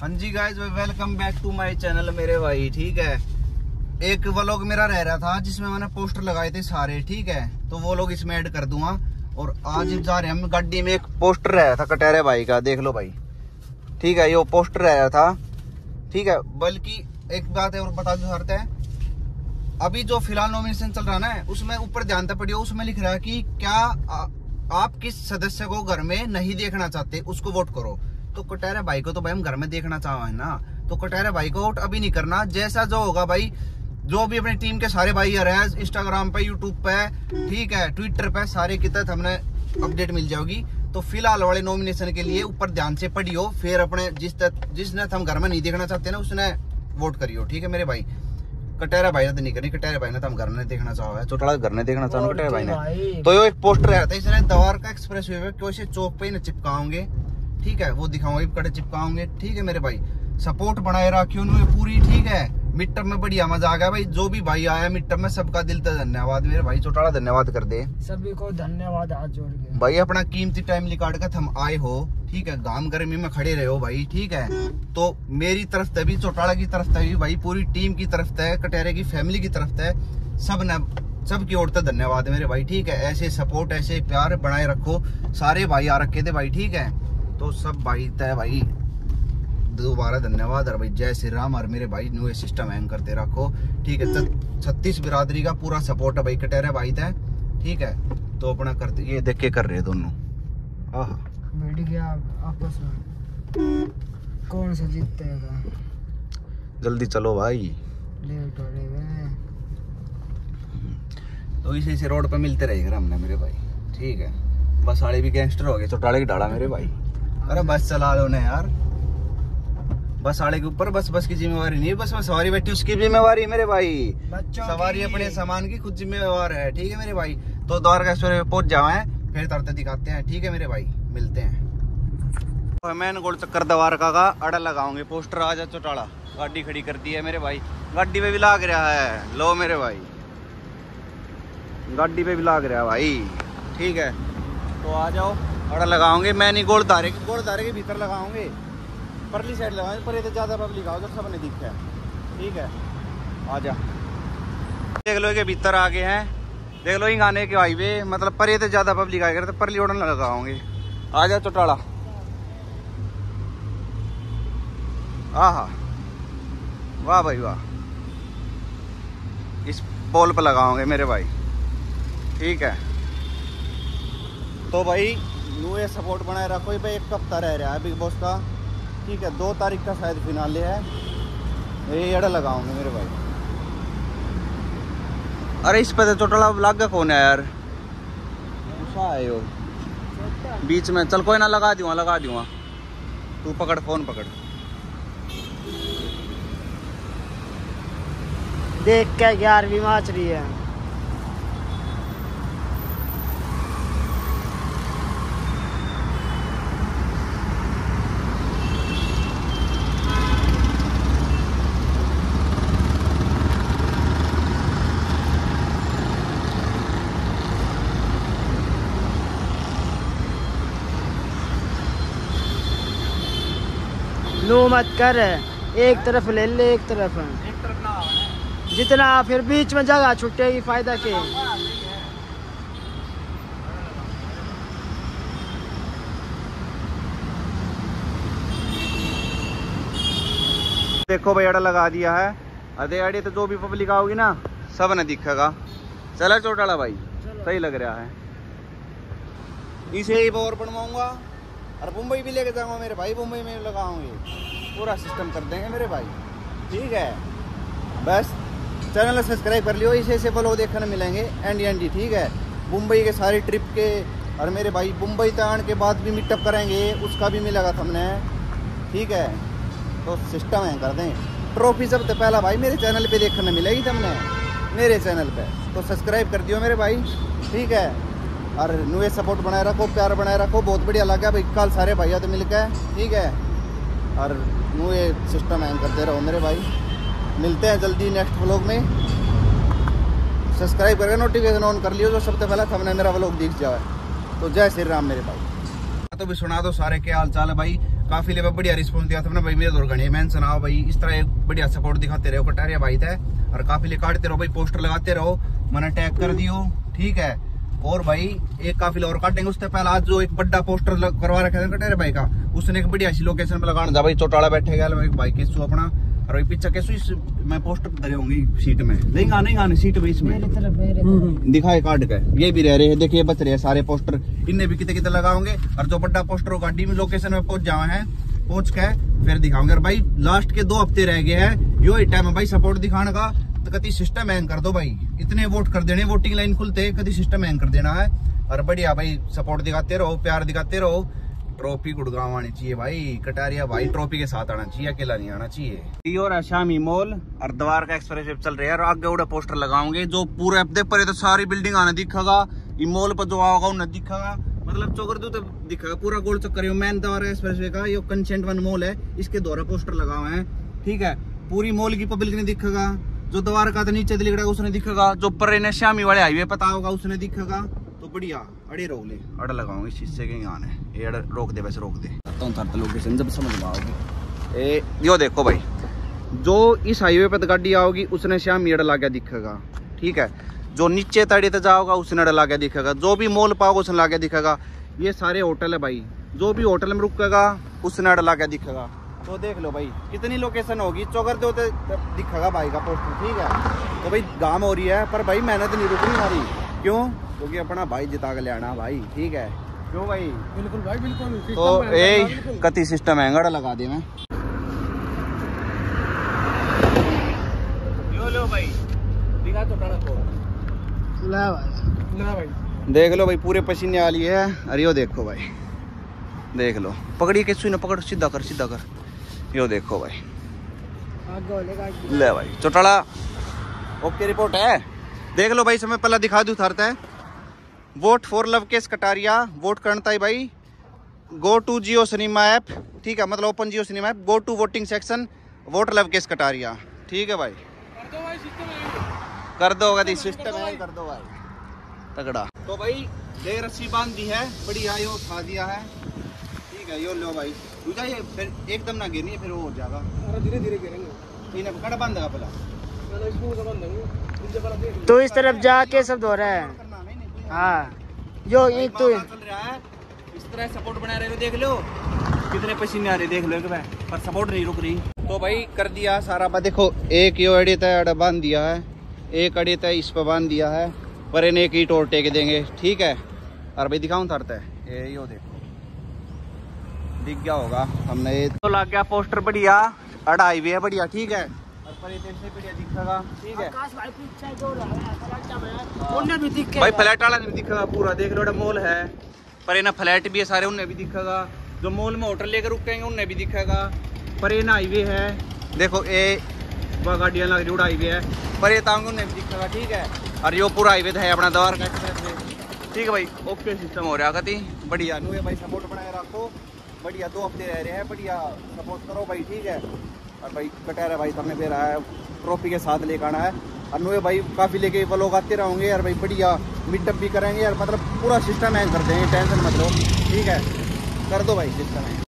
हाँ जी guys welcome back to my channel मेरे भाई ठीक है? एक व्लॉग मेरा रह रहा था जिसमें मैंने पोस्टर लगाए थे सारे ठीक है? तो वो लोग इसमें ऐड कर दूँगा। और आज जा रहे हैं हम गाड़ी में एक पोस्टर रहा था कटेरे भाई का देख लो भाई। ठीक है ये पोस्टर रह रहा था। ठीक है बल्कि एक बात है और बता दो सर है। अभी जो फ़िलहाल नॉमिनेशन चल रहा है ना उसमें ऊपर ध्यान से पढ़ियो उसमें लिख रहा है कि क्या आ, आप किस सदस्य को घर में नहीं देखना चाहते उसको वोट करो। तो कटेरा भाई को तो भाई हम घर में देखना चाह है ना। तो कटेरा भाई को वोट अभी नहीं करना जैसा जो होगा भाई जो भी अपनी टीम के सारे भाई आ रहे हैं इंस्टाग्राम पे यूट्यूब पे ठीक है ट्विटर पे सारे की तहत हमने अपडेट मिल जाएगी। तो फ़िलहाल वाले नॉमिनेशन के लिए ऊपर ध्यान से पढ़ियो फिर अपने जिस जिसने हम घर में नहीं देखना चाहते ना उसने वोट करियो ठीक है मेरे भाई? कटेरा भाई ने तो नहीं करनी कटेरा भाई ने तो हम घर में देखना चाहो है। चोटाला घर ने देखना चाहो कटेरा भाई ने। तो यो एक पोस्टर है इसने दवार का एक्सप्रेस वे पे चौक पे ही चिपकाओगे? ठीक है वो दिखाऊँगे कड़े चिपकाओगे ठीक है मेरे भाई सपोर्ट बनाए रखियो पूरी ठीक है। मिड टर्म में बढ़िया मज़ा आ गया भाई जो भी भाई आया मिड टर्म में सबका दिल से धन्यवाद मेरे भाई चौटाला धन्यवाद कर दे। सभी को धन्यवाद हाथ जोड़ के। भाई अपना कीमती टाइम निकाल कर हम आए हो ठीक है गाँव गर्मी में खड़े रहे हो भाई ठीक है। तो मेरी तरफ़ से भी चौटाला की तरफ़ से भी भाई पूरी टीम की तरफ़ से कटेरे की फैमिली की तरफ़ से सबने सबकी ओर से धन्यवाद मेरे भाई ठीक है। ऐसे सपोर्ट ऐसे प्यार बनाए रखो सारे भाई आ रखे थे भाई ठीक है। तो सब भाई तय भाई। दोबारा धन्यवाद और भाई जय श्री राम और मेरे भाई न्यू सिस्टम हैंग करते रखो। ठीक है छत्तीस बिरादरी का पूरा सपोर्ट है भाई कटेरे भाई था ठीक है तो अपना करते ये देख के कर रहे दोनों। आह बैठ गया आपस में। कौन सा जीतेगा? जल्दी चलो भाई। लेट हो रहे तो इसे इसे रोड पे मिलते रहेगा हमने मेरे भाई। ठीक है बस वाले भी गैंगस्टर हो गए चौटाले की डाला मेरे भाई। अरे बस चला लो ना यार। बस आड़े के ऊपर बस बस की जिम्मेवारी नहीं बस में सवारी बैठी उसकी जिम्मेवारी मेरे भाई। सवारी अपने सामान की खुद जिम्मेवार है ठीक है मेरे भाई? तो द्वारकेश्वर में पहुँच जाओ फिर तरते दिखाते हैं ठीक है मेरे भाई? मिलते हैं। मैन गोल चक्कर द्वारका का अड़ा लगाओगे पोस्टर आ जा चौटाला। गाड़ी खड़ी कर दी है मेरे भाई। गाड़ी पे भी लाग रहा है। लो मेरे भाई। गाड़ी पे भी लाग रहा है भाई। ठीक है। तो आ जाओ। अड़ा लगाओगे? मैं नहीं, गोल धारे गोल धारे के भीतर लगाओगे परली साइड लगाओ पर तो ज़्यादा पब्लिक आओ तो सबने दिखा ठीक है? आ जा। देख लो के भीतर आ गए हैं। देख लो ही गाने के हाईवे मतलब पर तो ज़्यादा पब्लिक आएगा तो परली उड़न लगाओगे। आ जा, चौटाला। आहा वाह भाई, वाह। इस पोल पर लगाओगे मेरे भाई। ठीक है? तो भाई न्यू सपोर्ट बनाए रखो। भाई एक हफ़्ता रह रहा है बिग बॉस का। ठीक है, दो तारीख का शायद फिनाले है। ये अड़ा लगाऊँगे मेरे भाई। अरे इस पे तो चोटला लग गया कौन है यार? हो बीच में। चल कोई ना, लगा दूँगा लगा दूँगा। तू पकड़, फ़ोन पकड़। देख के ग्यारहवीं माच रही है नो मत कर। एक तरफ़ ले ले एक तरफ़। जितना फिर बीच में जगह छुटेगी फ़ायदा के। देखो भाई अड़ा लगा दिया है। अरे अड़े तो जो भी पब्लिक आओगी ना सबने दिखेगा। चला चोटाला भाई सही लग रहा है। इसे ही और बनवाऊँगा और मुंबई भी लेके जाऊँगा मेरे भाई मुंबई में लगाऊँगे। पूरा सिस्टम कर देंगे मेरे भाई। ठीक है? बस चैनल सब्सक्राइब कर लियो, इसे ऐसे ब्लॉग देखने मिलेंगे एंड एंड ठीक है? मुंबई के सारे ट्रिप के, और मेरे भाई, मुंबई तक आने के बाद भी मीटअप करेंगे, उसका भी मिलेगा हमने। ठीक है? तो सिस्टम है, कर दें। ट्रॉफी सबसे पहला भाई, मेरे चैनल पे देखने मिलेगी तुमने मेरे चैनल पे। तो सब्सक्राइब कर दियो मेरे भाई, ठीक है? और नुए सपोर्ट बनाए रखो, प्यार बनाए रखो, बहुत बढ़िया लगा भाई, कल सारे भैया तो मिल के ठीक है? और नुए सिस्टम एंड करते रहो मेरे भाई। मिलते हैं जल्दी नेक्स्ट व्लॉग में। सब्सक्राइब करके नोटिफिकेशन ऑन कर लियो जो सबसे पहले हमने मेरा व्लॉग दिख जाए। तो जय श्री राम मेरे भाई। तो भी सुना दो सारे क्या हाल चाल है भाई। काफ़ी लेवल बढ़िया रिस्पॉन्स दिया था भाई, मेरे दौर गणे मैं सुनाओ भाई। इस तरह एक बढ़िया सपोर्ट दिखाते रहो, कटारिया भाई थे और काफ़ी ले काटते रहो भाई पोस्टर लगाते रहो। मैंने टैग कर दियो, ठीक है? और भाई एक काफिला और काटेंगे उससे पहले आज जो एक बड़ा पोस्टर करवा रखा था कटेरे भाई का उसने एक बढ़िया सी लोकेशन पे लगाना था। भाई चौटाला बैठे गया भाई किसू अपना और भाई पीछे कैसू इस मैं पोस्टर धरे होंगी सीट में। नहीं गाने गाने सीट में इसमें। मेरे तरफ़ दिखाए कार्ड का। ये भी रह रहे हैं देखिए बच रहे हैं सारे पोस्टर इनने भी कितने कितने लगाओगे और जो बड़ा पोस्टर होगा डी में लोकेशन में पहुँच जाओ है पहुँच के फिर दिखाऊँगे। और भाई लास्ट के दो हफ़्ते रह गए हैं यो ही टाइम है भाई सपोर्ट दिखाने का। कति सिस्टम हैंग कर दो भाई। इतने वोट कर देने वोटिंग लाइन खुलते कति सिस्टम हैंग कर देना है। और बढ़िया भाई सपोर्ट दिखाते रहो, प्यार दिखाते रहो। ट्रॉफी गुड़गांव आनी चाहिए भाई, कटारिया भाई ट्रॉफी के साथ आना चाहिए, अकेला नहीं आना चाहिए। और शामी मॉल और द्वारका एक्सप्रेस वे चल रहे हैं। और आगे उड़े पोस्टर लगाओगे जो पूरे हफ़्ते पर तो सारी बिल्डिंग आने दिखेगा। मॉल पर जो आओगा उन्हें दिखेगा। मतलब चौकर दो तो दिखेगा, पूरा गोल चक्कर मैन द्वारा एक्सप्रेस का, ये कंसेंट वन मॉल है, इसके द्वारा पोस्टर लगा हुए हैं। ठीक है, पूरी मॉल की पब्लिक ने दिखेगा। जो द्वारका तो नीचे है उसने दिखेगा। जो पर श्यामी वाले हाईवे पता होगा उसने दिखेगा। तो बढ़िया अड़े रोक ले। अड़ लगाऊँगे इस चीज़ से कहीं आने ये अड़ रोक दे वैसे रोक दे। तो लोकेशन जब समझ में आओगी। ए यो देखो भाई। जो इस हाईवे पर गाड़ी आओगी उसने श्यामी अड़ लागे दिखेगा। ठीक है? जो नीचे तड़े तक जाओगा उसने अड़ लागे दिखेगा। जो भी मॉल पाओगे उसने लागे दिखेगा। ये सारे होटल है भाई। जो भी होटल में रुकेगा उसने अड़ लागे दिखेगा। तो देख लो भाई कितनी लोकेशन होगी? चौकर दो तो दिखेगा भाई का पोस्टर ठीक है? तो भाई गाँव हो रही है पर भाई मेहनत नहीं रुक रही हमारी क्यों? क्योंकि तो अपना भाई जिता के ले आना भाई ठीक है? क्यों भाई? बिल्कुल भाई बिल्कुल। तो ए कति सिस्टम है? गड़ा लगा दे मैं। लो भाई। दिखा तो ला भाई। ला भाई। देख लो भाई पूरे पसीने वाली है। अरे यो देखो भाई। देख लो। पकड़ी के सुई ना पकड़ सीधा कर सीधा कर। यो देखो भाई। ले भाई चौटाला। ओके रिपोर्ट है। देख लो भाई समय पहला दिखा दू थरता है। Vote for Lovekesh Kataria vote करता है भाई। Go to Jio cinema app ठीक है मतलब open Jio cinema app go to voting section vote Lovekesh Kataria ठीक है भाई। कर दो अगर सिस्टम है। कर दो भाई। तगड़ा। तो भाई ये रस्सी बाँध दी है। बढ़िया यो खा दिया है। ठीक है यो लो भाई। दूसरा ये फिर एकदम ना गिरनी फिर वो हो जाएगा। धीरे धीरे गिरेंगे। इन्हें पकड़ पहला। बंद देख तो इस तरफ़ जाके सब धो रहा है। हाँ। जो एक तो मामला चल रहा है। इस तरह सपोर्ट बना रहे हो देख लो। कितने पसीने आ रहे देख लो पर सपोर्ट नहीं रुक रही। तो भाई कर दिया सारा। बा देखो एक यो अड़ी तय अड़ा बाँध दिया है। एक अड़ी तय इस पर बाँध दिया है। पर इन्हें एक ईट और टेक देंगे। ठीक है? और भाई दिखाऊँ थरता है ये यो देखो। दिख गया होगा। हमने तो लग गया पोस्टर बढ़िया अढ़ाई भी है बढ़िया ठीक है? पर है? भाई है फलाटा भी दिख के भाई फ्लैट वाला नहीं दिखेगा पूरा देख लो मॉल है। पर इन्हें फ्लैट भी है सारे उन्हें भी दिखेगा। जो मॉल में होटल लेकर रुकेंगे उन्हें भी दिखेगा। पर ये ना हाईवे है। देखो ये वह गाड़ियाँ लग रही हाईवे है। पर ये तांग उन्हें भी दिखेगा ठीक है? और यो पूरा हाईवे है अपना दवार का ठीक है भाई ओके सिस्टम हो रहा कति? बढ़िया भाई सपोर्ट बनाए रखो। बढ़िया, दो हफ़्ते रह रहे हैं, बढ़िया सपोर्ट करो भाई, ठीक है। और भाई कटहरा भाई सामने फिर आया है ट्रॉफी के साथ लेकर आना है। और नुए भाई, काफ़ी लेके वो लोग आते रहेंगे यार भाई, बढ़िया मीटअप भी करेंगे यार मतलब पूरा सिस्टम है कर देंगे टेंशन मतलब ठीक है। कर दो भाई सिस्टम है